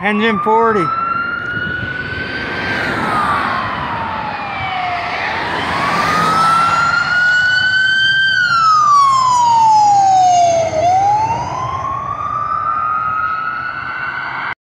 Engine 40.